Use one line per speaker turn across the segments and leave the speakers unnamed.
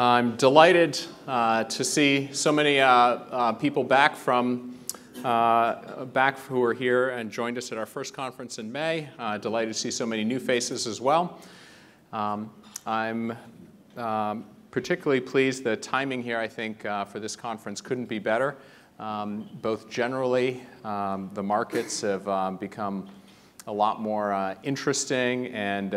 I'm delighted uh, to see so many uh, uh, people back from uh, back who are here and joined us at our first conference in May. Uh, delighted to see so many new faces as well. Um, I'm um, particularly pleased the timing here, I think, for this conference couldn't be better. Um, both generally, um, the markets have um, become a lot more interesting and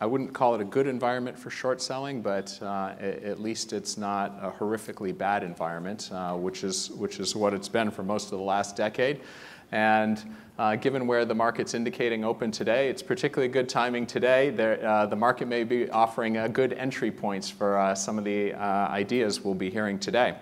I wouldn't call it a good environment for short selling, but uh, at least it's not a horrifically bad environment, uh, which, is, which is what it's been for most of the last decade. And uh, given where the market's indicating open today, it's particularly good timing today. There, uh, the market may be offering good entry points for uh, some of the uh, ideas we'll be hearing today.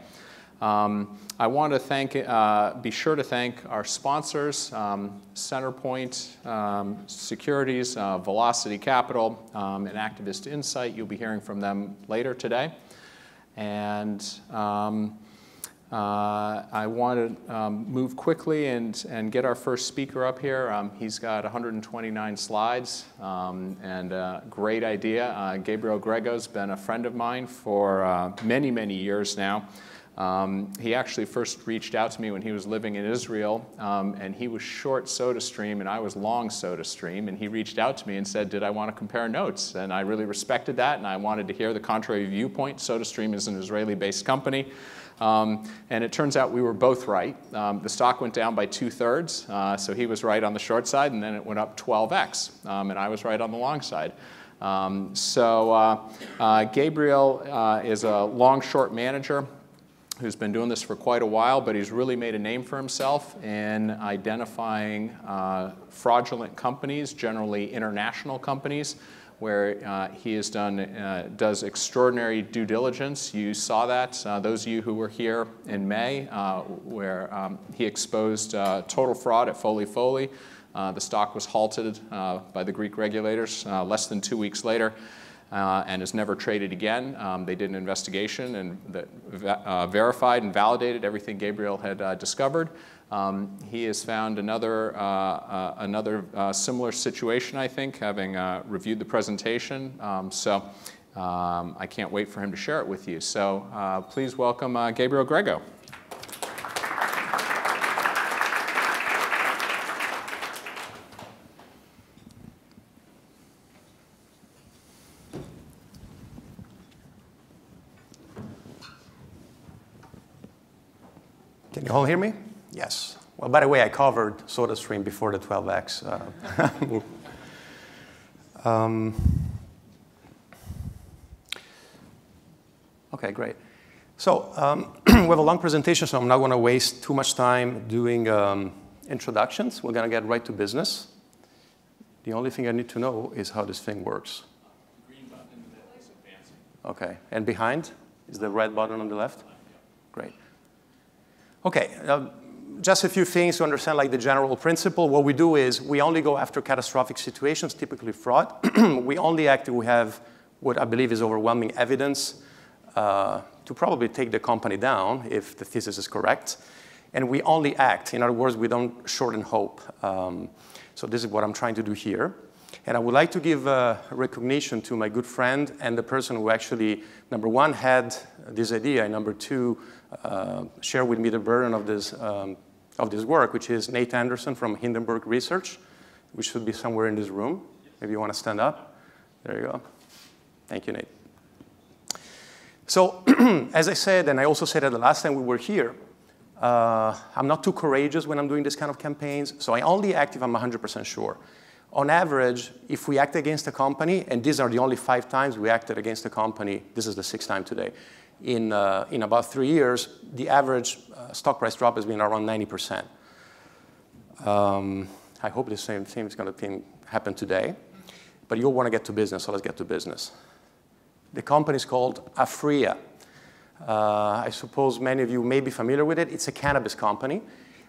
Um, I want to thank, uh, be sure to thank our sponsors, um, Centerpoint um, Securities, uh, Velocity Capital, um, and Activist Insight. You'll be hearing from them later today. And um, uh, I want to um, move quickly and, and get our first speaker up here. He's got 129 slides and a great idea. Uh, Gabriel Grego's been a friend of mine for uh, many, many years now. Um, he actually first reached out to me when he was living in Israel, um, and he was short SodaStream, and I was long SodaStream. And he reached out to me and said, Did I want to compare notes? And I really respected that, and I wanted to hear the contrary viewpoint. SodaStream is an Israeli based company. Um, and it turns out we were both right. Um, the stock went down by two thirds, uh, so he was right on the short side, and then it went up 12x, um, and I was right on the long side. Um, so uh, uh, Gabriel uh, is a long short manager who's been doing this for quite a while, but he's really made a name for himself in identifying uh, fraudulent companies, generally international companies, where uh, he has done, uh, does extraordinary due diligence. You saw that, uh, those of you who were here in May, uh, where um, he exposed uh, total fraud at Folli Follie. the stock was halted by the Greek regulators less than two weeks later uh, and has never traded again. Um, they did an investigation and that uh, verified and validated everything Gabriel had uh, discovered. Um, he has found another, uh, uh, another similar situation, I think, having reviewed the presentation. Um, so um, I can't wait for him to share it with you. So please welcome Gabriel Grego.
All hear me? Yes. Well, by the way, I covered SodaStream before the 12x. Uh, um, okay, great. So um, we have a long presentation, so I'm not going to waste too much time doing um, introductions. We're going to get right to business. The only thing I need to know is how this thing works.
Green button in the middle is advancing.
Okay, and behind is the red button on the left? Great. Okay, uh, just a few things to understand like the general principle. What we do is we only go after catastrophic situations, typically fraud. we only act if we have what I believe is overwhelming evidence uh, to probably take the company down if the thesis is correct. And we only act. In other words, we don't shorten hope. Um, so this is what I'm trying to do here. And I would like to give uh, recognition to my good friend and the person who actually, number one, had this idea, and number two, uh, share with me the burden of this, um, of this work, which is Nate Anderson from Hindenburg Research, which should be somewhere in this room. Maybe you want to stand up. There you go. Thank you, Nate. So, as I said, and I also said that the last time we were here, uh, I'm not too courageous when I'm doing this kind of campaigns, so I only act if I'm 100% sure. On average, if we act against a company, and these are the only five times we acted against a company, this is the sixth time today, in, uh, in about three years, the average uh, stock price drop has been around 90%. Um, I hope the same thing is going to happen today. But you'll want to get to business, so let's get to business. The company is called Aphria. Uh, I suppose many of you may be familiar with it. It's a cannabis company.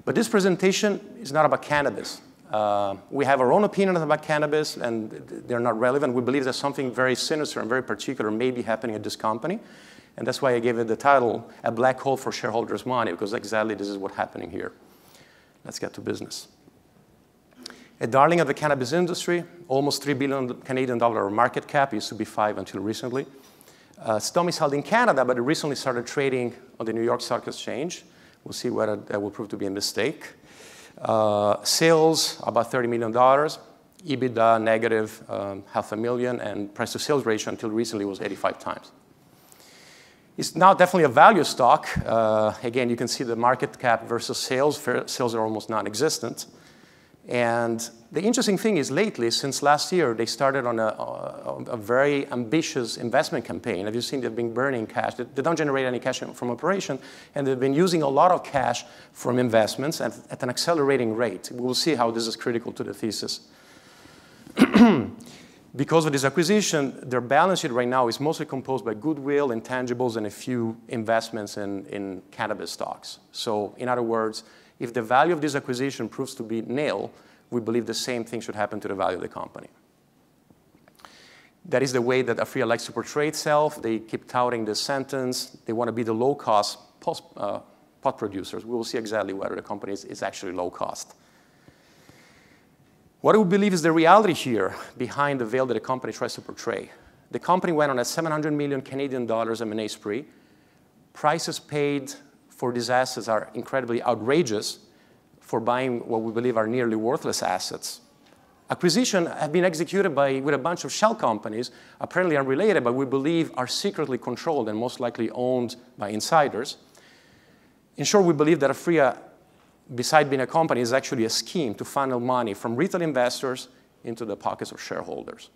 But this presentation is not about cannabis. Uh, we have our own opinions about cannabis, and they're not relevant. We believe that something very sinister and very particular may be happening at this company. And that's why I gave it the title, A Black Hole for Shareholders' Money, because exactly this is what's happening here. Let's get to business. A darling of the cannabis industry, almost 3 billion Canadian dollar market cap, used to be 5 until recently. Uh, it's domiciled in Canada, but it recently started trading on the New York Stock Exchange. We'll see whether that will prove to be a mistake. Uh, sales, about $30 million. EBITDA, negative um, half a million, and price to sales ratio until recently was 85 times. It's now definitely a value stock. Uh, again, you can see the market cap versus sales. Sales are almost non-existent. And the interesting thing is lately, since last year, they started on a, a, a very ambitious investment campaign. Have you seen they've been burning cash? They, they, don't generate any cash from operation, and they've been using a lot of cash from investments at, at an accelerating rate. We'll see how this is critical to the thesis. because of this acquisition, their balance sheet right now is mostly composed by goodwill, intangibles, and a few investments in, in cannabis stocks. So in other words, if the value of this acquisition proves to be nil, we believe the same thing should happen to the value of the company. That is the way that Aphria likes to portray itself. They keep touting this sentence. They want to be the low-cost uh, pot producers. We will see exactly whether the company is, is actually low cost. What we believe is the reality here behind the veil that the company tries to portray? The company went on a 700 million Canadian dollars M&A spree. Prices paid for these assets are incredibly outrageous for buying what we believe are nearly worthless assets. Acquisition have been executed by, with a bunch of shell companies, apparently unrelated, but we believe are secretly controlled and most likely owned by insiders. In short, we believe that Aphria beside being a company, is actually a scheme to funnel money from retail investors into the pockets of shareholders.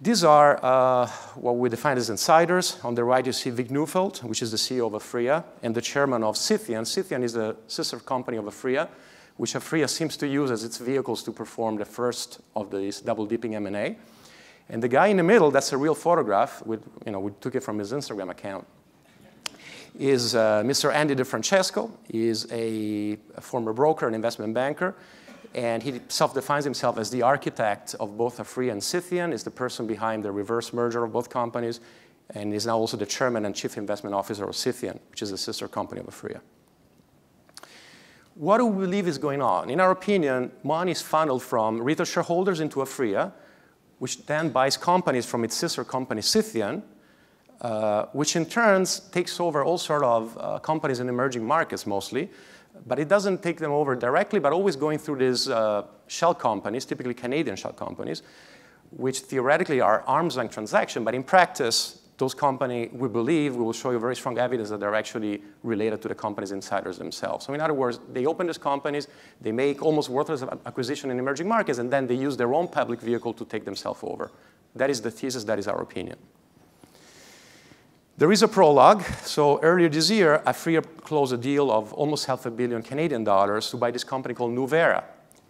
These are uh, what we define as insiders. On the right, you see Vic Neufeld, which is the CEO of Aphria, and the chairman of Scythian. Scythian is the sister company of Aphria, which Aphria seems to use as its vehicles to perform the first of these double-dipping M&A. And the guy in the middle, that's a real photograph. With, you know, we took it from his Instagram account is uh, Mr. Andy DeFrancesco. He is a, a former broker and investment banker. And he self-defines himself as the architect of both Aphria and Scythian, is the person behind the reverse merger of both companies, and is now also the chairman and chief investment officer of Scythian, which is a sister company of Aphria. What do we believe is going on? In our opinion, money is funneled from retail shareholders into Aphria, which then buys companies from its sister company, Scythian, uh, which in turn takes over all sort of uh, companies in emerging markets mostly, but it doesn't take them over directly, but always going through these uh, shell companies, typically Canadian shell companies, which theoretically are arm's length transaction, but in practice, those companies, we believe, we will show you very strong evidence that they're actually related to the company's insiders themselves. So in other words, they open these companies, they make almost worthless acquisition in emerging markets, and then they use their own public vehicle to take themselves over. That is the thesis, that is our opinion. There is a prologue. So earlier this year, Aphria closed a deal of almost half a billion Canadian dollars to buy this company called Nuuvera.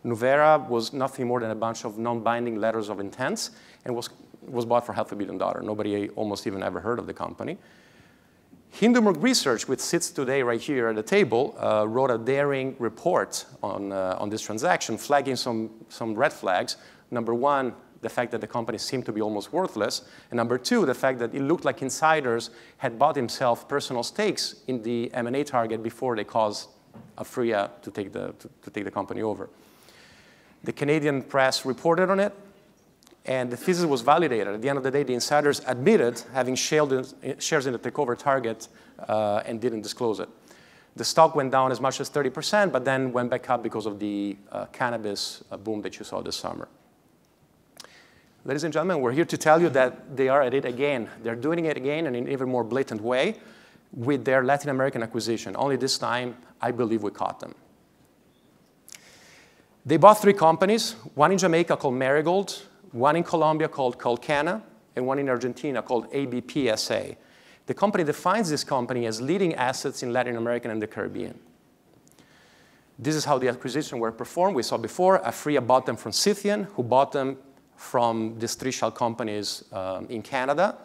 Nuuvera was nothing more than a bunch of non-binding letters of intents and was, was bought for half a billion dollars. Nobody almost even ever heard of the company. Hindenburg Research, which sits today right here at the table, uh, wrote a daring report on, uh, on this transaction, flagging some, some red flags. Number one, the fact that the company seemed to be almost worthless. And number two, the fact that it looked like insiders had bought himself personal stakes in the M&A target before they caused Aphria to take the, to, to take the company over. The Canadian press reported on it, and the thesis was validated. At the end of the day, the insiders admitted having shares in the takeover target uh, and didn't disclose it. The stock went down as much as 30%, but then went back up because of the uh, cannabis uh, boom that you saw this summer. Ladies and gentlemen, we're here to tell you that they are at it again. They're doing it again and in an even more blatant way with their Latin American acquisition. Only this time, I believe we caught them. They bought three companies, one in Jamaica called Marigold, one in Colombia called Colcanna, and one in Argentina called ABPSA. The company defines this company as leading assets in Latin America and the Caribbean. This is how the acquisition were performed. We saw before, Aphria bought them from Scythian, who bought them from these three shell companies um, in Canada.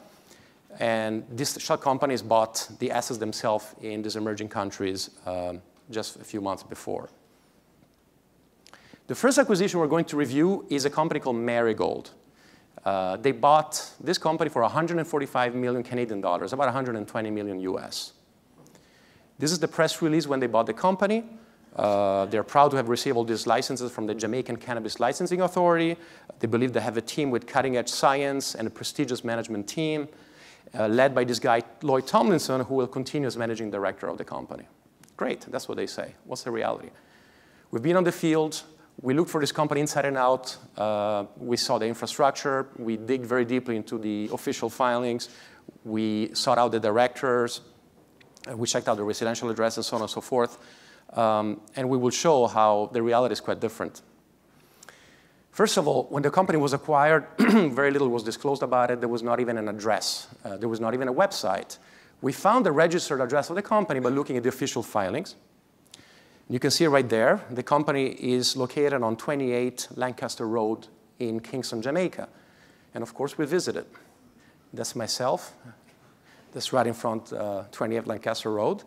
And these shell companies bought the assets themselves in these emerging countries um, just a few months before. The first acquisition we're going to review is a company called Marigold. Uh, they bought this company for 145 million Canadian dollars, about 120 million US. This is the press release when they bought the company. Uh, they're proud to have received all these licenses from the Jamaican Cannabis Licensing Authority. They believe they have a team with cutting edge science and a prestigious management team uh, led by this guy, Lloyd Tomlinson, who will continue as managing director of the company. Great, that's what they say. What's the reality? We've been on the field. We looked for this company inside and out. Uh, we saw the infrastructure. We dig very deeply into the official filings. We sought out the directors. Uh, we checked out the residential address and so on and so forth. Um, and we will show how the reality is quite different. First of all, when the company was acquired, very little was disclosed about it. There was not even an address. Uh, there was not even a website. We found the registered address of the company by looking at the official filings. You can see right there, the company is located on 28 Lancaster Road in Kingston, Jamaica. And of course, we visited. That's myself. That's right in front, uh, 28 Lancaster Road.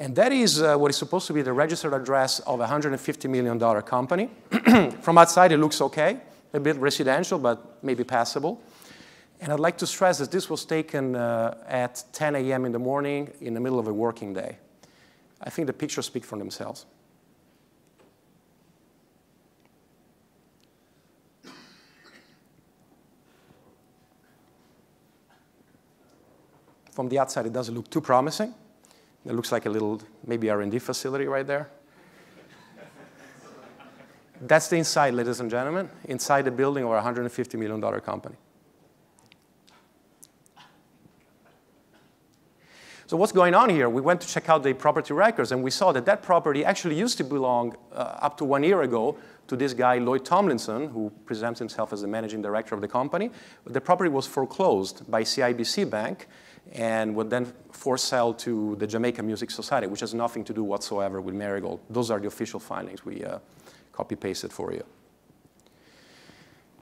And that is uh, what is supposed to be the registered address of a $150 million company. From outside, it looks okay, a bit residential, but maybe passable. And I'd like to stress that this was taken uh, at 10 a.m. in the morning in the middle of a working day. I think the pictures speak for themselves. From the outside, it doesn't look too promising. It looks like a little, maybe R&D facility right there. That's the inside, ladies and gentlemen, inside the building of a $150 million company. So what's going on here? We went to check out the property records, and we saw that that property actually used to belong uh, up to one year ago to this guy, Lloyd Tomlinson, who presents himself as the managing director of the company. The property was foreclosed by CIBC Bank, and would then force sell to the Jamaica Music Society, which has nothing to do whatsoever with Marigold. Those are the official findings. We uh, copy pasted for you.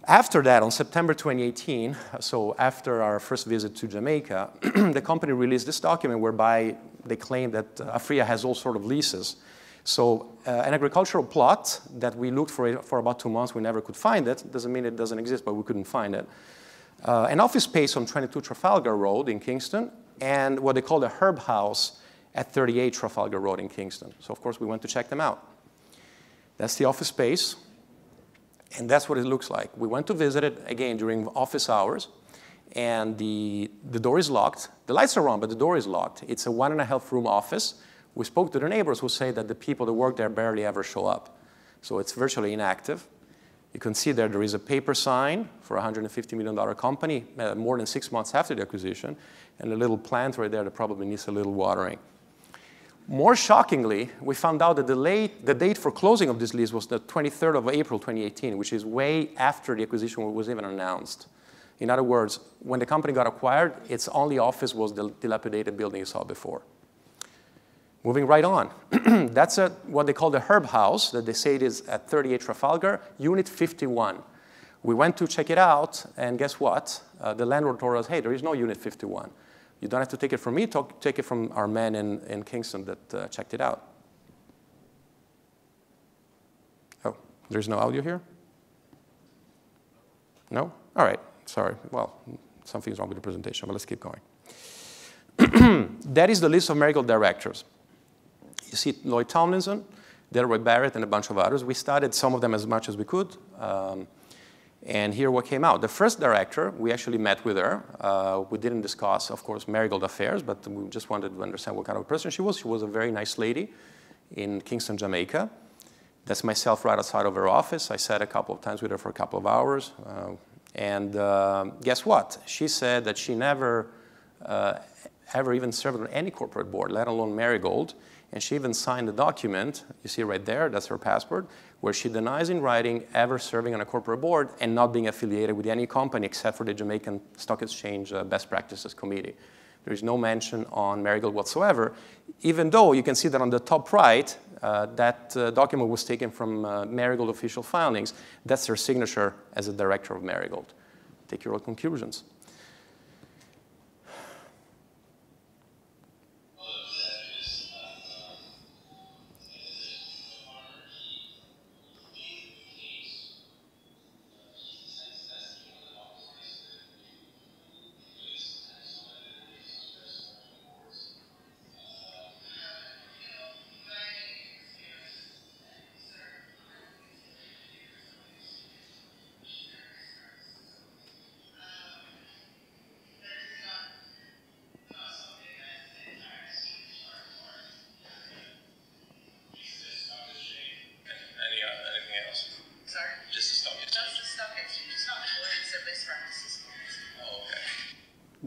After that, on September 2018, so after our first visit to Jamaica, the company released this document whereby they claim that uh, Aphria has all sort of leases. So uh, an agricultural plot that we looked for for about two months, we never could find it. Doesn't mean it doesn't exist, but we couldn't find it uh, an office space on 22 Trafalgar Road in Kingston, and what they call the Herb House at 38 Trafalgar Road in Kingston. So, of course, we went to check them out. That's the office space, and that's what it looks like. We went to visit it, again, during office hours, and the, the door is locked. The lights are on, but the door is locked. It's a one and a half room office. We spoke to the neighbors who say that the people that work there barely ever show up. So it's virtually inactive. You can see there there is a paper sign for a $150 million company uh, more than six months after the acquisition, and a little plant right there that probably needs a little watering. More shockingly, we found out that the, late, the date for closing of this lease was the 23rd of April 2018, which is way after the acquisition was even announced. In other words, when the company got acquired, its only office was the dilapidated building you saw before. Moving right on. That's a, what they call the Herb House, that they say it is at 38 Trafalgar, Unit 51. We went to check it out, and guess what? Uh, the landlord told us, hey, there is no Unit 51. You don't have to take it from me, talk, take it from our man in, in Kingston that uh, checked it out. Oh, there's no audio here? No? All right, sorry. Well, something's wrong with the presentation, but let's keep going. that is the list of Marigold directors. You see Lloyd Tomlinson, Delroy Barrett, and a bunch of others. We studied some of them as much as we could. Um, and here what came out. The first director, we actually met with her. Uh, we didn't discuss, of course, Marigold affairs, but we just wanted to understand what kind of person she was. She was a very nice lady in Kingston, Jamaica. That's myself right outside of her office. I sat a couple of times with her for a couple of hours. Uh, and uh, guess what? She said that she never uh, ever even served on any corporate board, let alone Marigold. And she even signed a document, you see right there, that's her passport, where she denies in writing ever serving on a corporate board and not being affiliated with any company except for the Jamaican Stock Exchange uh, Best Practices Committee. There is no mention on Marigold whatsoever, even though you can see that on the top right, uh, that uh, document was taken from uh, Marigold official filings. That's her signature as a director of Marigold. Take your own conclusions.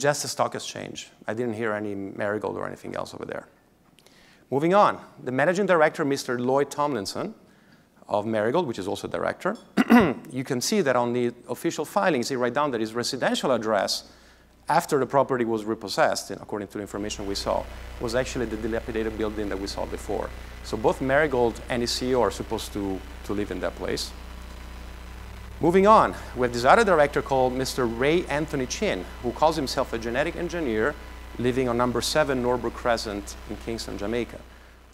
Just a stock exchange. I didn't hear any Marigold or anything else over there. Moving on, the managing director, Mr. Lloyd Tomlinson of Marigold, which is also director, you can see that on the official filings, he write down that his residential address after the property was repossessed, according to the information we saw, was actually the dilapidated building that we saw before. So both Marigold and his CEO are supposed to, to live in that place. Moving on, we have this other director called Mr. Ray Anthony Chin, who calls himself a genetic engineer living on number seven Norbrook Crescent in Kingston, Jamaica.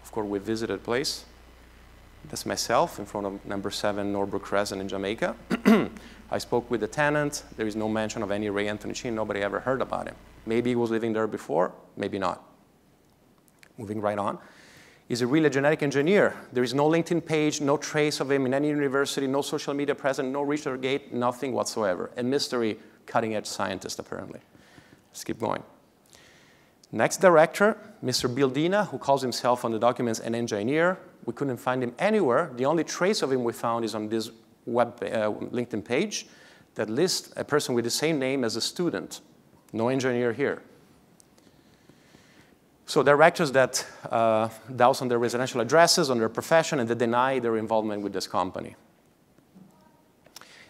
Of course, we visited the place. That's myself in front of number seven Norbrook Crescent in Jamaica. I spoke with the tenant. There is no mention of any Ray Anthony Chin. Nobody ever heard about him. Maybe he was living there before, maybe not. Moving right on. He's a really a genetic engineer. There is no LinkedIn page, no trace of him in any university, no social media present, no ResearchGate, nothing whatsoever. A mystery cutting edge scientist, apparently. Let's keep going. Next director, Mr. Bill Dina, who calls himself on the documents an engineer. We couldn't find him anywhere. The only trace of him we found is on this web uh, LinkedIn page that lists a person with the same name as a student. No engineer here. So directors that uh, douse on their residential addresses, on their profession, and they deny their involvement with this company.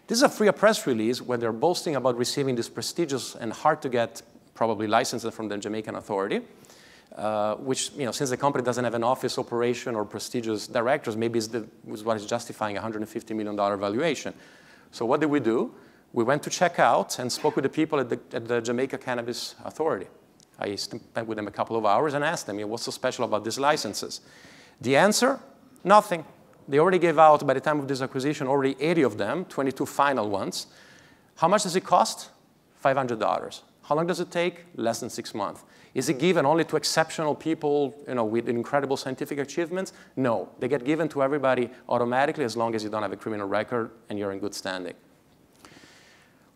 This is a free press release where they're boasting about receiving this prestigious and hard to get, probably licenses from the Jamaican authority. Uh, which, you know, since the company doesn't have an office operation or prestigious directors, maybe is, the, is what is justifying a $150 million valuation. So what did we do? We went to check out and spoke with the people at the, at the Jamaica Cannabis Authority. I spent with them a couple of hours and asked them, what's so special about these licenses? The answer, nothing. They already gave out, by the time of this acquisition, already 80 of them, 22 final ones. How much does it cost? $500. How long does it take? Less than six months. Is it given only to exceptional people you know, with incredible scientific achievements? No. They get given to everybody automatically as long as you don't have a criminal record and you're in good standing.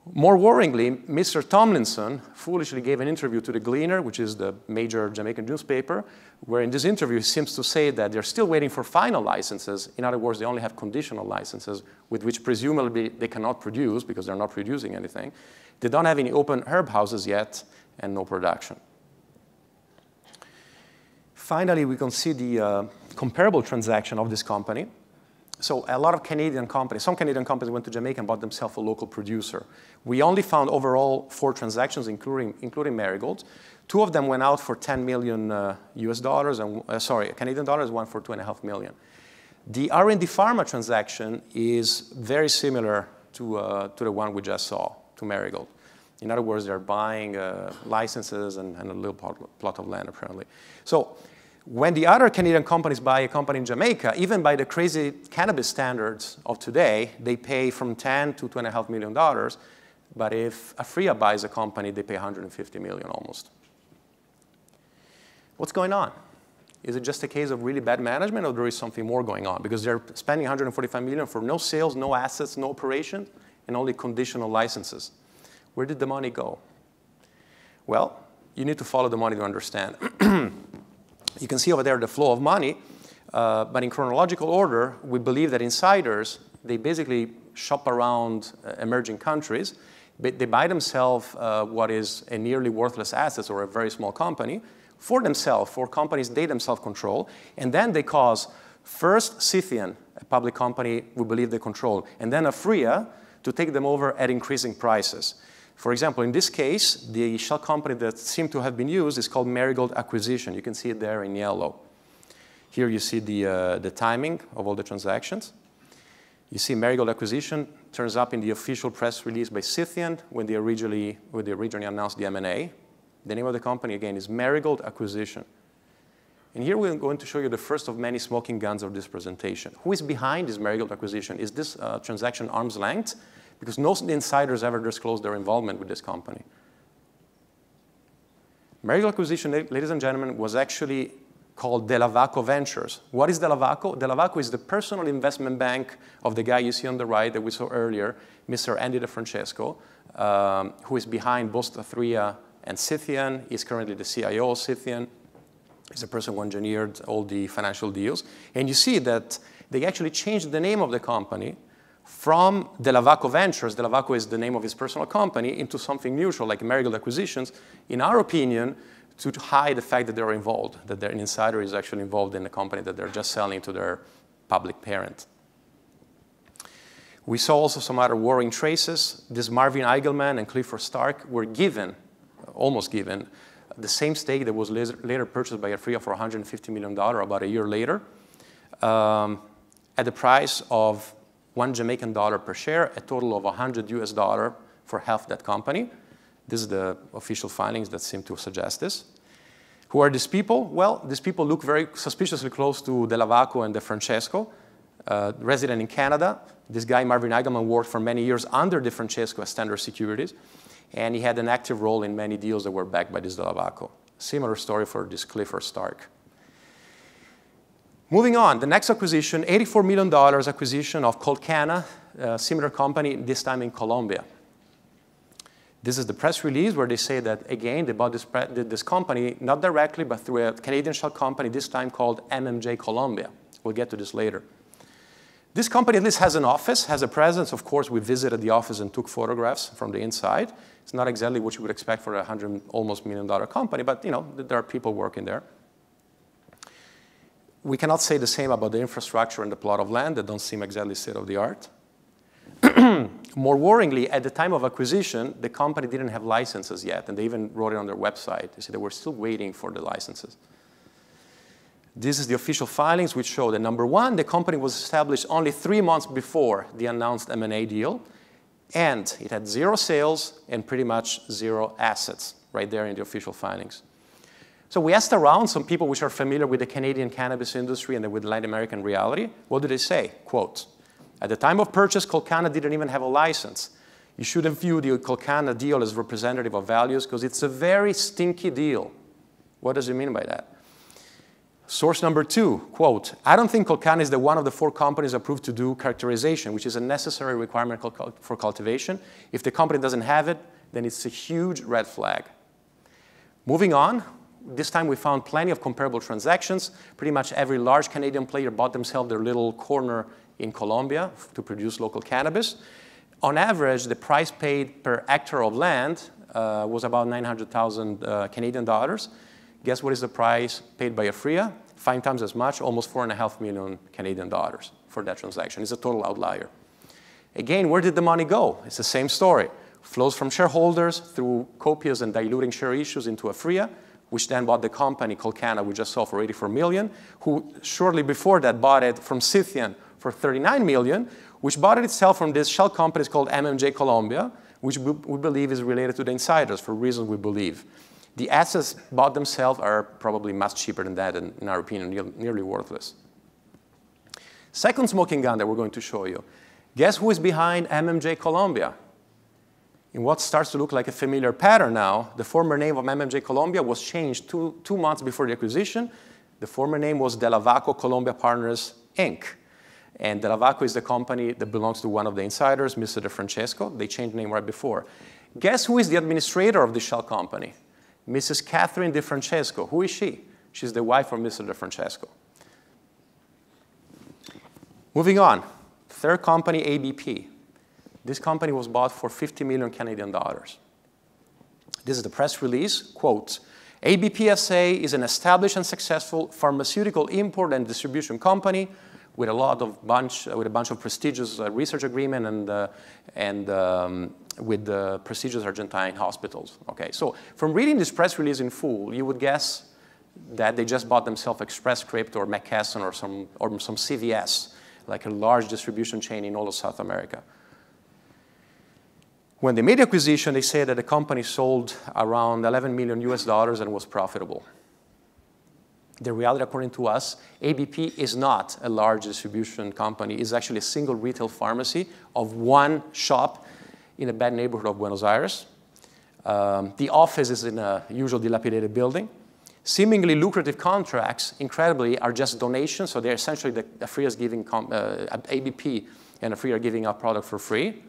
More worryingly, Mr. Tomlinson foolishly gave an interview to the Gleaner, which is the major Jamaican newspaper, where in this interview he seems to say that they're still waiting for final licenses. In other words, they only have conditional licenses with which presumably they cannot produce because they're not producing anything. They don't have any open herb houses yet and no production. Finally, we can see the uh, comparable transaction of this company. So a lot of Canadian companies, some Canadian companies went to Jamaica and bought themselves a local producer. We only found overall four transactions, including, including Marigold. Two of them went out for 10 million uh, US dollars, and uh, sorry, Canadian dollars, one for two and a half million. The R&D Pharma transaction is very similar to, uh, to the one we just saw, to Marigold. In other words, they're buying uh, licenses and, and, a little plot, plot of land, apparently. So when the other Canadian companies buy a company in Jamaica, even by the crazy cannabis standards of today, they pay from 10 to $2.5 million. But if Aphria buys a company, they pay 150 million almost. What's going on? Is it just a case of really bad management or there is something more going on? Because they're spending 145 million for no sales, no assets, no operation, and only conditional licenses. Where did the money go? Well, you need to follow the money to understand. You can see over there the flow of money, uh, but in chronological order, we believe that insiders, they basically shop around uh, emerging countries. But they buy themselves uh, what is a nearly worthless asset or a very small company for themselves, for companies they themselves control, and then they cause first Scythian, a public company we believe they control, and then Aphria to take them over at increasing prices. For example, in this case, the shell company that seemed to have been used is called Marigold Acquisition. You can see it there in yellow. Here you see the, uh, the timing of all the transactions. You see Marigold Acquisition turns up in the official press release by Scythian when they originally, when they originally announced the M&A. The name of the company, again, is Marigold Acquisition. And here we're going to show you the first of many smoking guns of this presentation. Who is behind this Marigold acquisition? Is this uh, transaction arm's length? Because no insiders ever disclosed their involvement with this company. Marigold Acquisition, ladies and gentlemen, was actually called Delavaco Ventures. What is Delavaco? Delavaco is the personal investment bank of the guy you see on the right that we saw earlier, Mr. Andy DeFrancesco, um, who is behind both Aphria and Scythian. He's currently the CIO of Scythian. He's the person who engineered all the financial deals. And you see that they actually changed the name of the company from Delavaco Ventures, Delavaco is the name of his personal company, into something neutral like Marigold Acquisitions, in our opinion, to hide the fact that they're involved, that an insider is actually involved in the company that they're just selling to their public parent. We saw also some other warring traces. This Marvin Eigelman and Clifford Stark were given, almost given, the same stake that was later purchased by Aphria for $150 million about a year later um, at the price of one Jamaican dollar per share, a total of 100 US dollar for half that company. This is the official findings that seem to suggest this. Who are these people? Well, these people look very suspiciously close to Delavaco and De Francesco, uh, resident in Canada. This guy, Marvin Eigelman, worked for many years under De Francesco as Standard Securities, and he had an active role in many deals that were backed by this Delavaco. Similar story for this Clifford Stark. Moving on, the next acquisition, $84 million acquisition of Colcanna, a similar company, this time in Colombia. This is the press release where they say that, again, they bought this, this company, not directly, but through a Canadian shell company, this time called MMJ Colombia. We'll get to this later. This company at least has an office, has a presence. Of course, we visited the office and took photographs from the inside. It's not exactly what you would expect for a hundred almost million dollar company, but you know, there are people working there. We cannot say the same about the infrastructure and the plot of land that don't seem exactly state of the art. More worryingly, at the time of acquisition, the company didn't have licenses yet, and they even wrote it on their website. They said they were still waiting for the licenses. This is the official filings, which show that number one, the company was established only three months before the announced M&A deal, and it had zero sales and pretty much zero assets right there in the official filings. So we asked around some people which are familiar with the Canadian cannabis industry and with Latin American reality. What do they say? Quote, at the time of purchase, Colcanna didn't even have a license. You shouldn't view the Colcanna deal as representative of values because it's a very stinky deal. What does it mean by that? Source number two, quote, I don't think Colcanna is the one of the four companies approved to do characterization, which is a necessary requirement for cultivation. If the company doesn't have it, then it's a huge red flag. Moving on, this time we found plenty of comparable transactions. Pretty much every large Canadian player bought themselves their little corner in Colombia to produce local cannabis. On average, the price paid per hectare of land uh, was about 900,000 uh, Canadian dollars. Guess what is the price paid by Aphria? Five times as much, almost four and a half million Canadian dollars for that transaction. It's a total outlier. Again, where did the money go? It's the same story. Flows from shareholders through copious and diluting share issues into Aphria, which then bought the company Colcanna we just saw for 84 million, who shortly before that bought it from Scythian for 39 million, which bought it itself from this shell company called MMJ Colombia, which we believe is related to the insiders for reasons we believe. The assets bought themselves are probably much cheaper than that, and in our opinion, nearly worthless. Second smoking gun that we're going to show you. Guess who is behind MMJ Colombia? In what starts to look like a familiar pattern now, the former name of MMJ Colombia was changed two, two months before the acquisition. The former name was Delavaco Colombia Partners, Inc. And Delavaco is the company that belongs to one of the insiders, Mr. De Francesco. They changed the name right before. Guess who is the administrator of the shell company? Mrs. Catherine De Francesco. Who is she? She's the wife of Mr. De Francesco. Moving on, third company, ABP. This company was bought for 50 million Canadian dollars. This is the press release, quote, ABPSA is an established and successful pharmaceutical import and distribution company with a lot of bunch, with a bunch of prestigious uh, research agreement and, uh, and um, with the prestigious Argentine hospitals. Okay, so from reading this press release in full, you would guess that they just bought themselves Express Script or McKesson or some, or some CVS, like a large distribution chain in all of South America. When they made the acquisition, they said that the company sold around 11 million US dollars and was profitable. The reality, according to us, ABP is not a large distribution company. It's actually a single retail pharmacy of one shop in a bad neighborhood of Buenos Aires. Um, the office is in a usual dilapidated building. Seemingly lucrative contracts, incredibly, are just donations. So they're essentially the, the free is giving uh, ABP and the free are giving out product for free.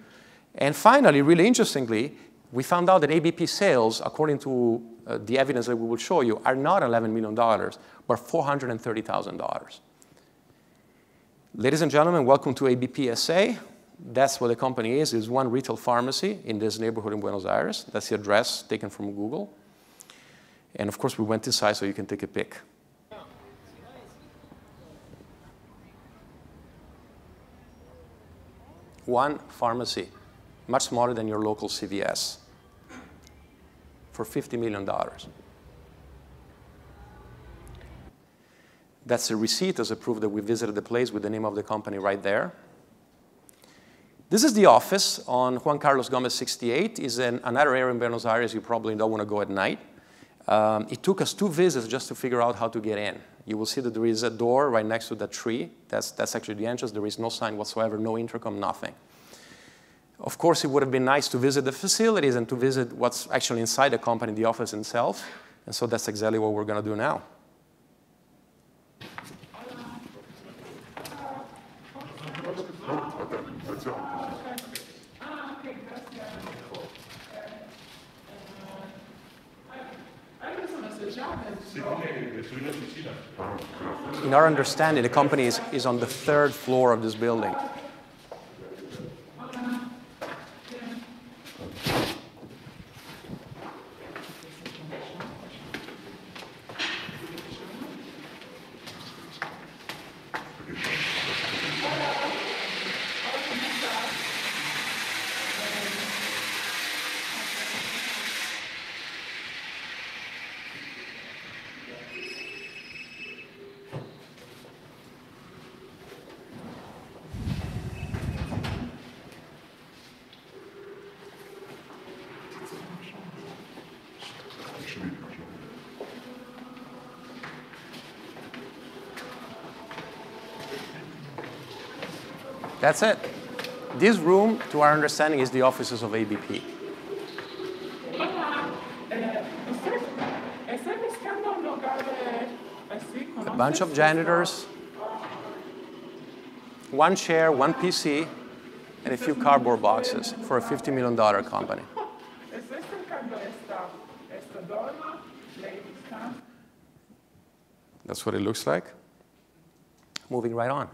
And finally, really interestingly, we found out that ABP sales, according to uh, the evidence that we will show you, are not $11 million, but $430,000. Ladies and gentlemen, welcome to ABP SA. That's what the company is. It's one retail pharmacy in this neighborhood in Buenos Aires. That's the address taken from Google. And of course, we went inside so you can take a pic. One pharmacy, much smaller than your local CVS, for $50 million. That's a receipt as a proof that we visited the place with the name of the company right there. This is the office on Juan Carlos Gomez 68. is another area in Buenos Aires you probably don't want to go at night. Um, it took us two visits just to figure out how to get in. You will see that there is a door right next to that tree. That's, that's actually the entrance. There is no sign whatsoever, no intercom, nothing. Of course, it would have been nice to visit the facilities and to visit what's actually inside the company, the office itself. And so that's exactly what we're going to do now. In our understanding, the company is, is on the third floor of this building. That's it. This room, to our understanding, is the offices of ABP. A bunch of janitors, one chair, one PC, and a few cardboard boxes for a $50 million company. That's what it looks like. Moving right on.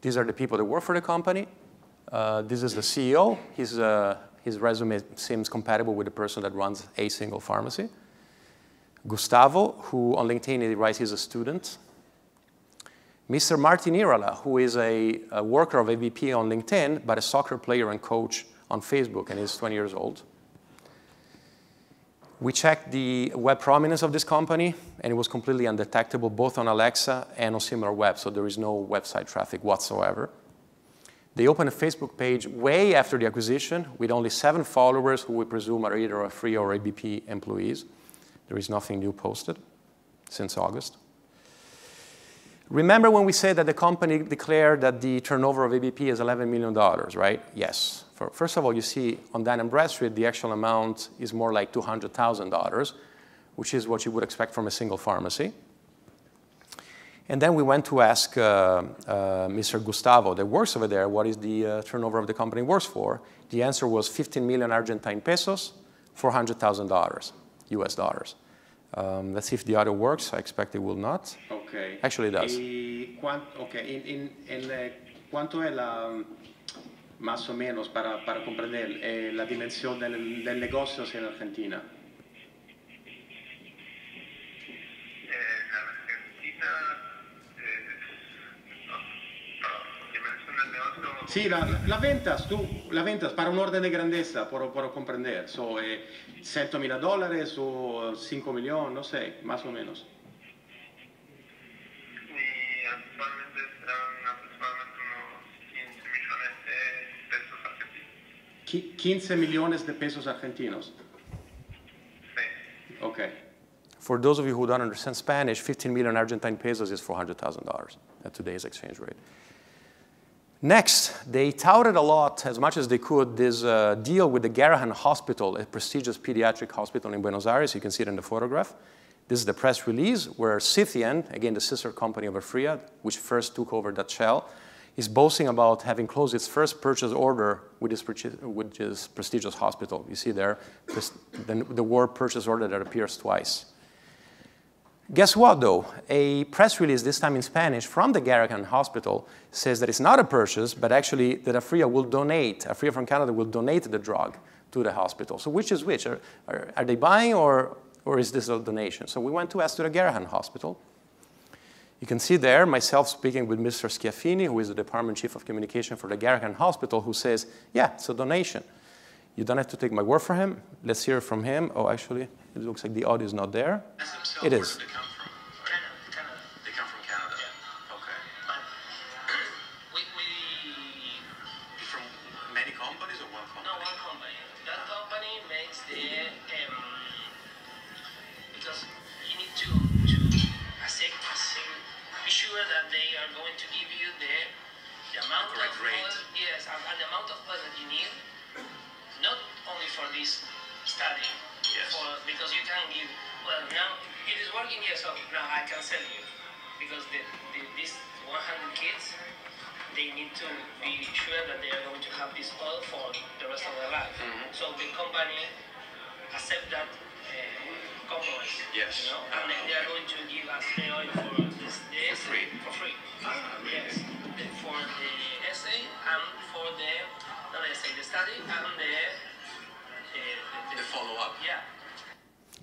These are the people that work for the company. Uh, this is the CEO. His, uh, his resume seems compatible with the person that runs a single pharmacy. Gustavo, who on LinkedIn he writes he's a student. Mr. Martin Irala, who is a, a, worker of ABP on LinkedIn, but a soccer player and coach on Facebook, and he's 20 years old. We checked the web prominence of this company, and it was completely undetectable both on Alexa and on similar web, so there is no website traffic whatsoever. They opened a Facebook page way after the acquisition with only seven followers who we presume are either a free or ABP employees. There is nothing new posted since August. Remember when we said that the company declared that the turnover of ABP is $11 million, right? Yes. For, first of all, you see on Dun & Bradstreet, the actual amount is more like $200,000, which is what you would expect from a single pharmacy. And then we went to ask uh, uh, Mr. Gustavo, that works over there, what is the uh, turnover of the company works for? The answer was 15 million Argentine pesos, $400,000 US dollars. Um, let's see if the other works. I expect it will not.
Okay.
Actually, it does.
Y, okay. In, in, in, eh, ¿Cuánto es la, más o menos para, para comprender eh, la dimensión del, del negocio en Argentina? Sí, la, la, ventas, tú, la ventas para un orden de grandeza, por, por comprender. So, eh, 100 mil dólares o 5 millones, no sé, más o menos.
Y actualmente serán aproximadamente unos 15 millones de pesos argentinos.
15 millones de pesos argentinos.
Sí.
Okay.
For those of you who don't understand Spanish, 15 million Argentine pesos is $400,000 at today's exchange rate. Next, they touted a lot, as much as they could, this uh, deal with the Garrahan Hospital, a prestigious pediatric hospital in Buenos Aires. You can see it in the photograph. This is the press release where Scythian, again, the sister company of Aphria, which first took over that shell, is boasting about having closed its first purchase order with this, with this prestigious hospital. You see there the, the word purchase order that appears twice. Guess what, though? A press release, this time in Spanish, from the Garrahan Hospital says that it's not a purchase, but actually that Aphria will donate, Aphria from Canada will donate the drug to the hospital. So which is which? Are, are, are they buying or, or is this a donation? So we went to ask to the Garrahan Hospital. You can see there myself speaking with Mr. Schiaffini, who is the Department Chief of Communication for the Garrahan Hospital, who says, yeah, it's a donation. You don't have to take my word for him. Let's hear from him. Oh, actually, it looks like the audio is not there. It is.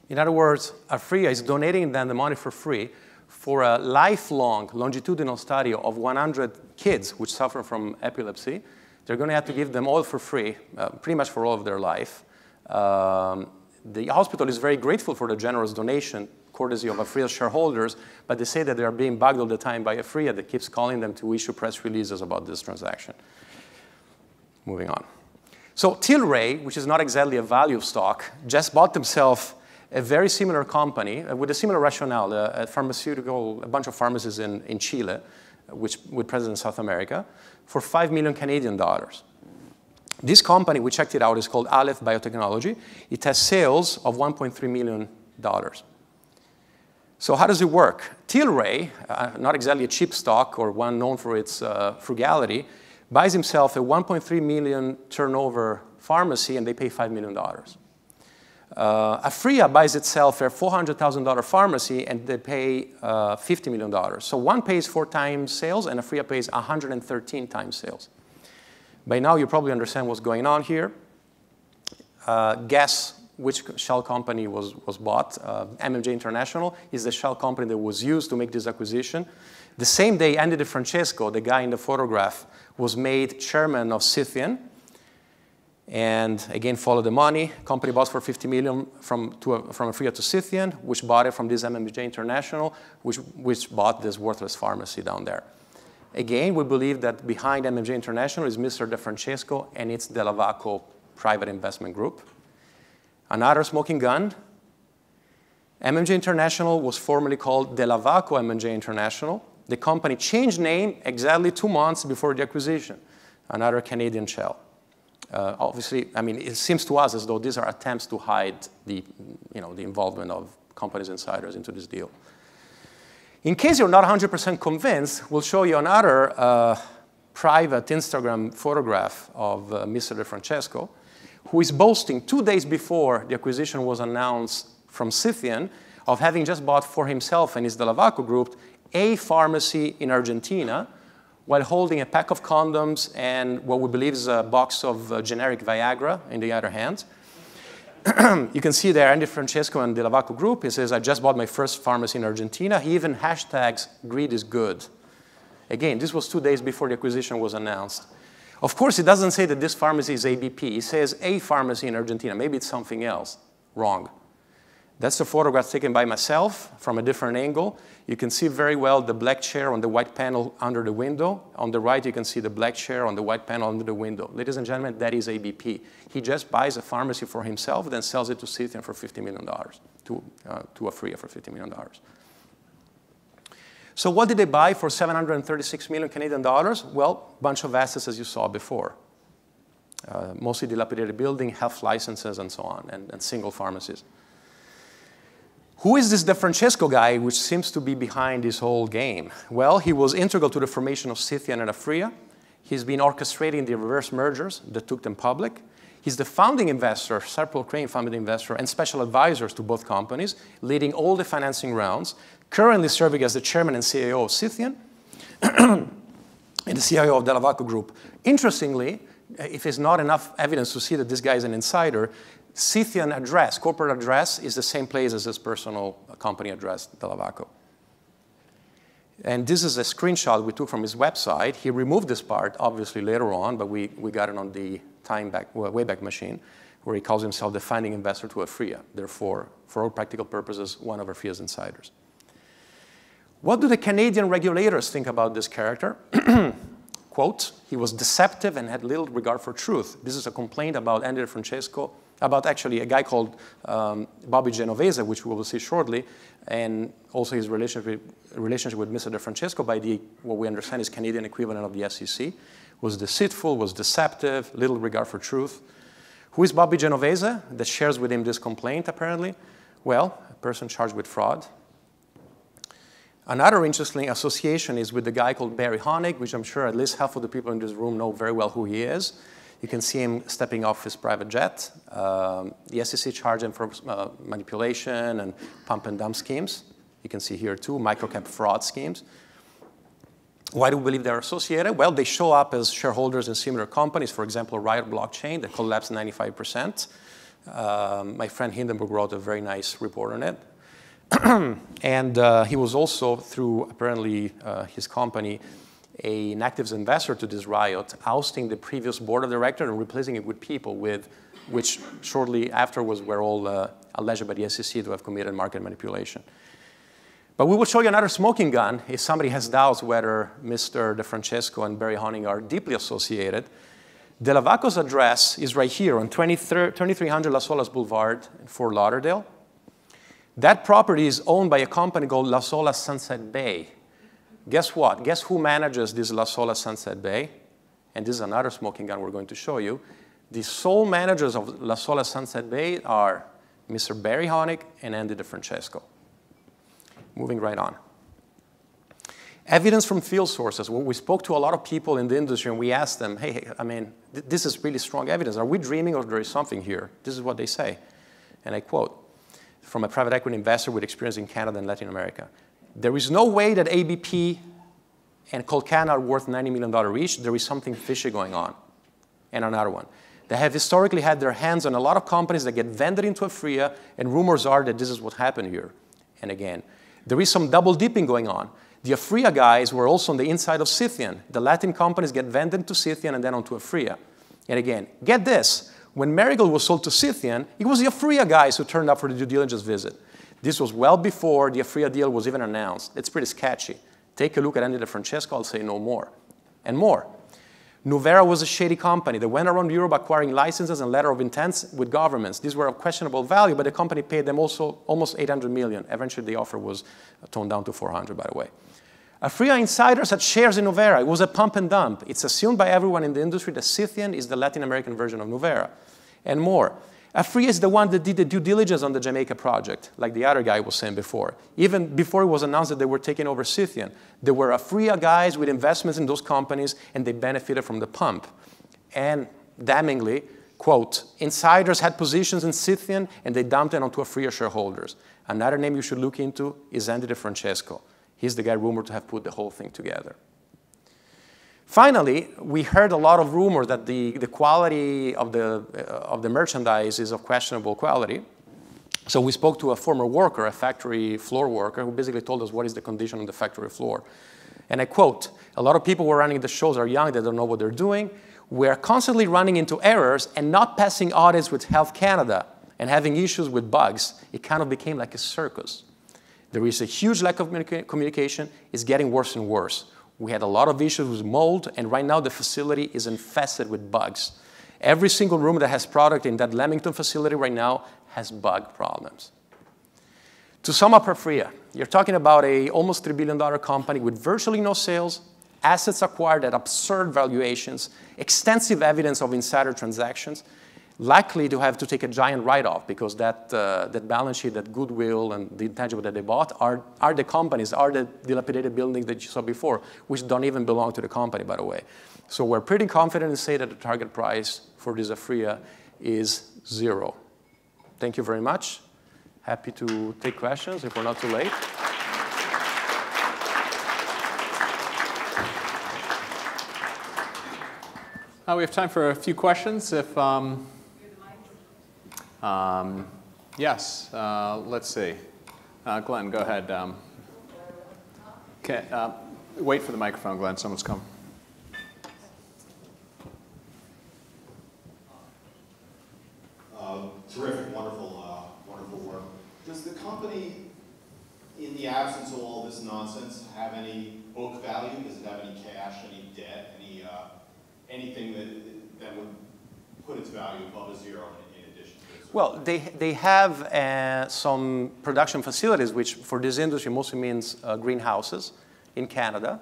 In other words, Aphria is donating them the money for free for a lifelong longitudinal study of 100 kids which suffer from epilepsy. They're going to have to give them all for free, uh, pretty much for all of their life. Um, the hospital is very grateful for the generous donation, courtesy of Aphria shareholders, but they say that they are being bugged all the time by Aphria that keeps calling them to issue press releases about this transaction. Moving on. So Tilray, which is not exactly a value stock, just bought themselves a very similar company uh, with a similar rationale, uh, a pharmaceutical, a bunch of pharmacies in, in Chile, which with presence in South America, for 5 million Canadian dollars. This company, we checked it out, is called Aleph Biotechnology. It has sales of $1.3 million. So how does it work? Tilray, uh, not exactly a cheap stock or one known for its uh, frugality, buys himself a 1.3 million turnover pharmacy and they pay $5 million. Uh, Aphria buys itself a $400,000 pharmacy and they pay uh, $50 million. So one pays four times sales and Aphria pays 113 times sales. By now you probably understand what's going on here. Uh, guess which shell company was, was bought. Uh, MMJ International is the shell company that was used to make this acquisition. The same day, Andy DeFrancesco, the guy in the photograph, was made chairman of Scythian, and again follow the money. Company bought for 50 million from, to a, from to Scythian, which bought it from this MMJ International, which, which bought this worthless pharmacy down there. Again, we believe that behind MMJ International is Mr. De Francesco and its Delavaco private investment group. Another smoking gun. MMJ International was formerly called Delavaco MMJ International. The company changed name exactly two months before the acquisition. Another Canadian shell. Uh, obviously, I mean, it seems to us as though these are attempts to hide the, you know, the involvement of companies insiders into this deal. In case you're not 100% convinced, we'll show you another uh, private Instagram photograph of uh, Mr. DeFrancesco, who is boasting two days before the acquisition was announced from Scythian of having just bought for himself and his Delavaco group a pharmacy in Argentina while holding a pack of condoms and what we believe is a box of uh, generic Viagra in the other hand. you can see there Andy Francesco and Delavaco group. He says, I just bought my first pharmacy in Argentina. He even hashtags greed is good. Again, this was two days before the acquisition was announced. Of course, it doesn't say that this pharmacy is ABP. It says a pharmacy in Argentina. Maybe it's something else. Wrong. That's a photograph taken by myself from a different angle. You can see very well the black chair on the white panel under the window. On the right, you can see the black chair on the white panel under the window. Ladies and gentlemen, that is ABP. He just buys a pharmacy for himself, then sells it to Scythian for $50 million, to, uh, to Aphria for $50 million. So what did they buy for 736 million Canadian dollars? Well, a bunch of assets as you saw before. Uh, mostly dilapidated building, health licenses, and so on, and, and single pharmacies. Who is this De Francesco guy which seems to be behind this whole game? Well, he was integral to the formation of Scythian and Aphria. He's been orchestrating the reverse mergers that took them public. He's the founding investor, Serpol Crane founding investor, and special advisors to both companies, leading all the financing rounds, currently serving as the chairman and CEO of Scythian, and the CIO of Delavaco Group. Interestingly, if there's not enough evidence to see that this guy is an insider, Scythian address, corporate address, is the same place as his personal company address, Delavaco. And this is a screenshot we took from his website. He removed this part, obviously, later on, but we, we got it on the time back, Wayback Machine, where he calls himself the founding investor to Aphria. Therefore, for all practical purposes, one of Aphria's insiders. What do the Canadian regulators think about this character? Quote, he was deceptive and had little regard for truth. This is a complaint about Andy DeFrancesco, about actually a guy called um, Bobby Genovese, which we will see shortly, and also his relationship, relationship with Mr. De Francesco by the, what we understand is Canadian equivalent of the SEC, was deceitful, was deceptive, little regard for truth. Who is Bobby Genovese that shares with him this complaint, apparently? Well, a person charged with fraud, Another interesting association is with the guy called Barry Honig, which I'm sure at least half of the people in this room know very well who he is. You can see him stepping off his private jet. Um, the SEC charged him for uh, manipulation and pump and dump schemes. You can see here too, microcap fraud schemes. Why do we believe they're associated? Well, they show up as shareholders in similar companies. For example, Riot Blockchain that collapsed 95%. Um, my friend Hindenburg wrote a very nice report on it. and uh, he was also, through apparently uh, his company, a, an active investor to this riot, ousting the previous board of directors and replacing it with people with, which shortly after was were all uh, alleged by the SEC to have committed market manipulation. But we will show you another smoking gun if somebody has doubts whether Mr. De Francesco and Barry Honig are deeply associated. Delavaco's address is right here on 2300 Las Olas Boulevard in Fort Lauderdale. That property is owned by a company called Las Olas Sunset Bay. Guess what? Guess who manages this Las Olas Sunset Bay? And this is another smoking gun we're going to show you. The sole managers of Las Olas Sunset Bay are Mr. Barry Honig and Andy DeFrancesco. Moving right on. Evidence from field sources. Well, we spoke to a lot of people in the industry and we asked them, hey, I mean, th this is really strong evidence. Are we dreaming or there is something here? This is what they say. And I quote, from a private equity investor with experience in Canada and Latin America. There is no way that ABP and Colcanna are worth $90 million each. There is something fishy going on. And another one. They have historically had their hands on a lot of companies that get vended into Aphria, and rumors are that this is what happened here. And again, there is some double dipping going on. The Aphria guys were also on the inside of Scythian. The Latin companies get vended to Scythian and then onto Aphria. And again, get this. When Marigold was sold to Scythian, it was the Aphria guys who turned up for the due diligence visit. This was well before the Aphria deal was even announced. It's pretty sketchy. Take a look at Andy DeFrancesco, I'll say no more. And more. Nuuvera was a shady company that went around Europe acquiring licenses and letter of intents with governments. These were of questionable value, but the company paid them also almost 800 million. Eventually, the offer was toned down to 400, by the way. Aphria insiders had shares in Nuuvera. It was a pump and dump. It's assumed by everyone in the industry that Scythian is the Latin American version of Nuuvera and more. Aphria is the one that did the due diligence on the Jamaica project, like the other guy was saying before. Even before it was announced that they were taking over Scythian, there were Aphria guys with investments in those companies, and they benefited from the pump. And damningly, quote, insiders had positions in Scythian, and they dumped it onto Aphria shareholders. Another name you should look into is Andy DeFrancesco. He's the guy rumored to have put the whole thing together. Finally, we heard a lot of rumor that the, the quality of the, uh, of the merchandise is of questionable quality. So we spoke to a former worker, a factory floor worker, who basically told us what is the condition on the factory floor. And I quote, a lot of people who are running the shows are young, they don't know what they're doing. We're constantly running into errors and not passing audits with Health Canada and having issues with bugs. It kind of became like a circus. There is a huge lack of communication. It's getting worse and worse. We had a lot of issues with mold, and right now the facility is infested with bugs. Every single room that has product in that Leamington facility right now has bug problems. To sum up Aphria, you're talking about a almost $3 billion company with virtually no sales, assets acquired at absurd valuations, extensive evidence of insider transactions, likely to have to take a giant write-off because that, uh, that balance sheet, that goodwill and the intangible that they bought are, are the companies, are the dilapidated buildings that you saw before, which don't even belong to the company, by the way. So we're pretty confident to say that the target price for this Aphria is zero. Thank you very much. Happy to take questions if we're not too late.
Uh, we have time for a few questions. If um, um, yes, uh, let's see. Uh, Glenn, go ahead. Um, okay, uh, wait for the microphone, Glenn. Someone's coming.
Uh, terrific, wonderful, uh, wonderful work. Does the company, in the absence of all this nonsense, have any book value? Does it have any cash, any debt, any uh, anything that that would put its value above a zero in, in addition to this?
Well, they, they have uh, some production facilities, which for this industry mostly means uh, greenhouses in Canada.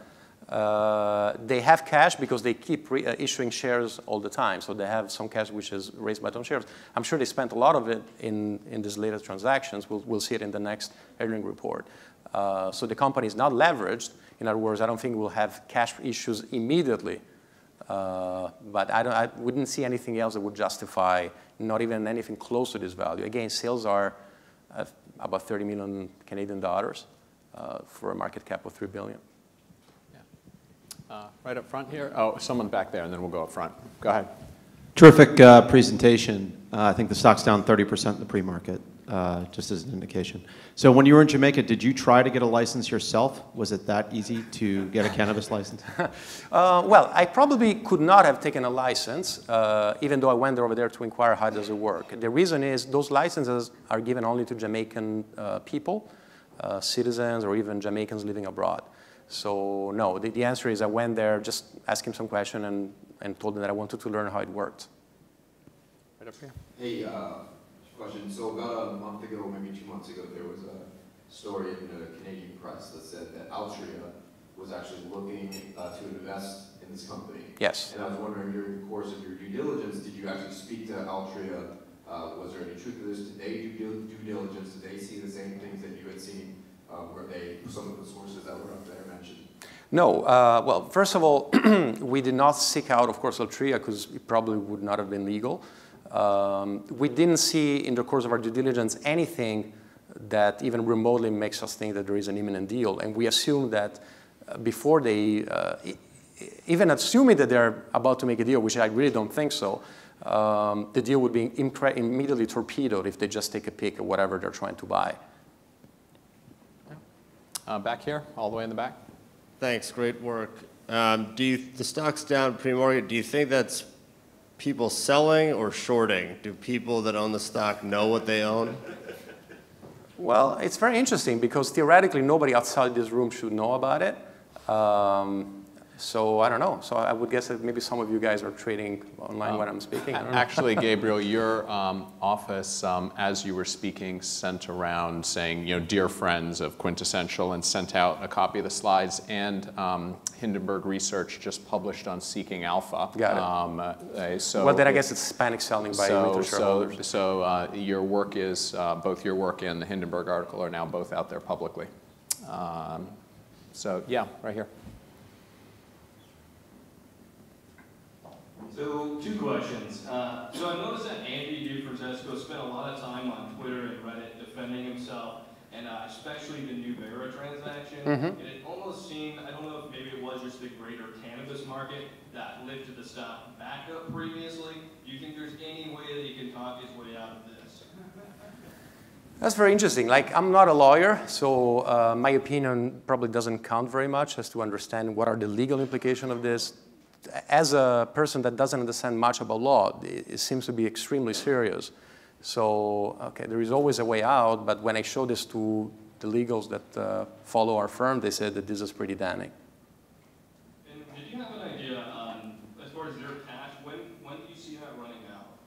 Uh, they have cash because they keep uh, issuing shares all the time. So they have some cash which is raised by those shares. I'm sure they spent a lot of it in, in these latest transactions. We'll, we'll see it in the next earning report. Uh, so the company is not leveraged. In other words, I don't think we'll have cash issues immediately. Uh, but I, don't I, wouldn't see anything else that would justify not even anything close to this value. Again, sales are uh, about 30 million Canadian dollars uh, for a market cap of 3 billion.
Uh, right up front here. Oh, someone back there, and then we'll go up front. Go ahead.
Terrific uh, presentation. Uh, I think the stock's down 30% in the pre-market, uh, just as an indication. So when you were in Jamaica, did you try to get a license yourself? Was it that easy to get a cannabis license?
Uh, well, I probably could not have taken a license, uh, even though I went over there to inquire how does it work. The reason is those licenses are given only to Jamaican people, citizens, or even Jamaicans living abroad. So no, the, the answer is I went there, just asked him some question and, and told him that I wanted to learn how it worked.
Right up here.
Hey, uh, question. So about a month ago, maybe two months ago, there was a story in the Canadian press that said that Altria was actually looking uh, to invest in this company.
Yes.
And I was wondering, during the course of your due diligence, did you actually speak to Altria? Uh, was there any truth to this? Did they do due diligence? Did they see the same things that you had seen? Uh, were they some of the sources that were up there mentioned?
No. Uh, well, first of all, we did not seek out, of course, Altria because it probably would not have been legal. Um, we didn't see in the course of our due diligence anything that even remotely makes us think that there is an imminent deal. And we assume that uh, before they, uh, even assuming that they're about to make a deal, which I really don't think so, um, the deal would be immediately torpedoed if they just take a peek at whatever they're trying to buy.
Uh, back here, all the way in the back.
Thanks, great work. Um, do you, the stock's down pre-market. Do you think that's people selling or shorting? Do people that own the stock know what they own?
Well, it's very interesting because theoretically nobody outside this room should know about it. Um, so I don't know. So I would guess that maybe some of you guys are trading online um, when I'm speaking.
Actually, Gabriel, your um, office, um, as you were speaking, sent around saying, you know, dear friends of Quintessential, and sent out a copy of the slides and um, Hindenburg Research just published on Seeking Alpha.
Got it.
Um, uh, so
well, then I guess it's panic selling by
so,
retail shareholders.
So, so uh, your work is uh, both your work and the Hindenburg article are now both out there publicly. Um, so yeah, right here.
So two questions. Uh, so I noticed that Andy DeFrancesco spent a lot of time on Twitter and Reddit defending himself, and uh, especially the Nuuvera transaction.
Mm-hmm.
And it almost seemed, I don't know if maybe it was just the greater cannabis market that lifted the stock back up previously. Do you think there's any way that he can talk his way out of this?
That's very interesting. Like, I'm not a lawyer, so uh, my opinion probably doesn't count very much as to understand what are the legal implications of this as a person that doesn't understand much about law, it, seems to be extremely serious. So, okay, there is always a way out, but when I show this to the legals that uh, follow our firm, they said that this is pretty damning.
And did you have an idea um, as far as your cash, when, when do you see that running out?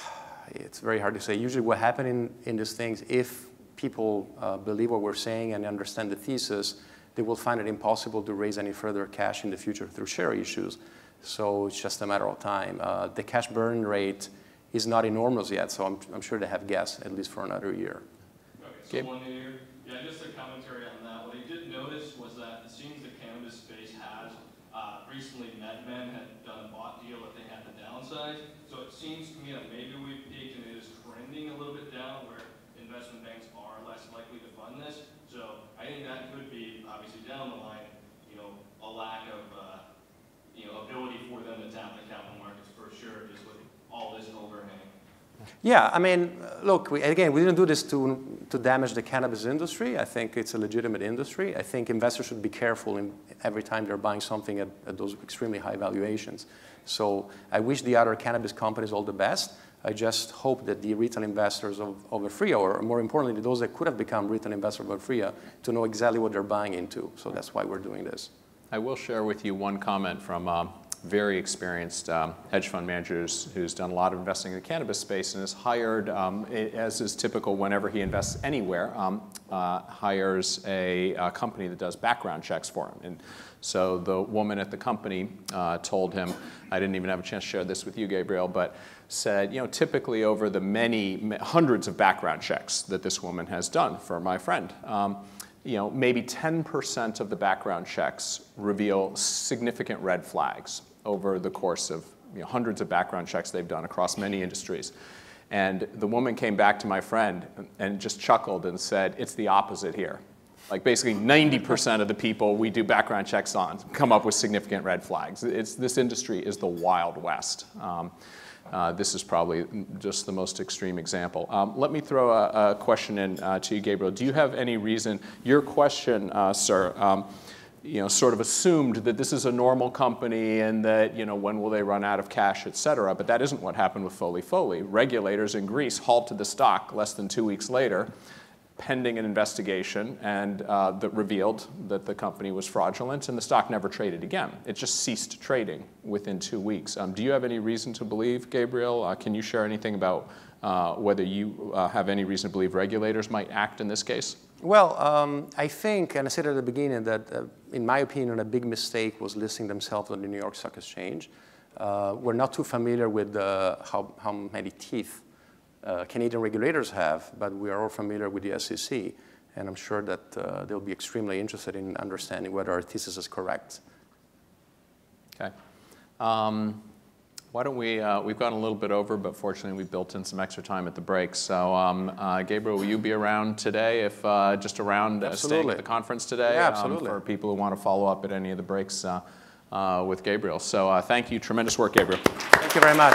It's very hard to say. Usually what happens in, in these things, if people uh, believe what we're saying and understand the thesis, they will find it impossible to raise any further cash in the future through share issues. So it's just a matter of time. Uh, the cash burn rate is not enormous yet, so I'm, I'm sure they have gas at least for another year.
Okay, so one year. Yeah, just a commentary on that. What I did notice was that it seems the cannabis space has Uh, recently, MedMen had done a bought deal that they had to downsize. So it seems to me that maybe we've peaked and it is trending a little bit down where investment banks are less likely to fund this. So I think that could be, obviously down the line, you know, a lack of, uh, you know, ability for them to tap the capital markets for sure, just with all this overhang.
Yeah, I mean, look, we, again, we didn't do this to, to damage the cannabis industry. I think it's a legitimate industry. I think investors should be careful in, every time they're buying something at, at those extremely high valuations. So I wish the other cannabis companies all the best. I just hope that the retail investors of, of Aphria, or more importantly, those that could have become retail investors of Aphria, to know exactly what they're buying into. So that's why we're doing this.
I will share with you one comment from um, very experienced um, hedge fund managers who's done a lot of investing in the cannabis space and has hired, um, as is typical whenever he invests anywhere, um, uh, hires a, a, company that does background checks for him. And so the woman at the company uh, told him, I didn't even have a chance to share this with you, Gabriel, but said, you know, typically over the many hundreds of background checks that this woman has done for my friend, um, you know, maybe 10% of the background checks reveal significant red flags over the course of you know, hundreds of background checks they've done across many industries. And the woman came back to my friend and just chuckled and said, It's the opposite here. Like basically 90% of the people we do background checks on come up with significant red flags. It's, this industry is the Wild West. Um, uh, this is probably just the most extreme example. Um, let me throw a, a question in uh, to you, Gabriel. Do you have any reason, your question, uh, sir, um, you know, sort of assumed that this is a normal company and that, you know, when will they run out of cash, et cetera. But that isn't what happened with Folli Follie. Regulators in Greece halted the stock less than two weeks later, pending an investigation, and uh, that revealed that the company was fraudulent, and the stock never traded again. It just ceased trading within two weeks. Um, do you have any reason to believe, Gabriel? Uh, can you share anything about uh, whether you uh, have any reason to believe regulators might act in this case?
Well, um, I think, and I said at the beginning, that uh, in my opinion, a big mistake was listing themselves on the New York Stock Exchange. Uh, we're not too familiar with how, how many teeth uh, Canadian regulators have, but we are all familiar with the SEC, and I'm sure that uh, they'll be extremely interested in understanding whether our thesis is correct.
Okay. Um, why don't we, uh, we've gone a little bit over, but fortunately we built in some extra time at the break. So um, uh, Gabriel, will you be around today, if uh, just around uh, staying at the conference today?
Yeah, absolutely.
Um, for people who want to follow up at any of the breaks uh, uh, with Gabriel. So thank you, tremendous work, Gabriel.
Thank you very much.